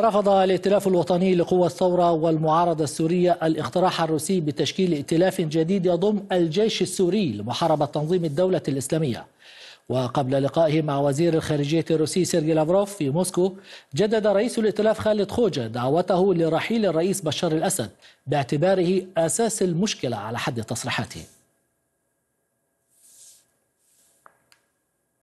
رفض الائتلاف الوطني لقوى الثورة والمعارضة السورية الاقتراح الروسي بتشكيل ائتلاف جديد يضم الجيش السوري لمحاربة تنظيم الدولة الإسلامية. وقبل لقائه مع وزير الخارجية الروسي سيرجي لافروف في موسكو جدد رئيس الائتلاف خالد خوجة دعوته لرحيل الرئيس بشار الأسد باعتباره أساس المشكلة على حد تصريحاته.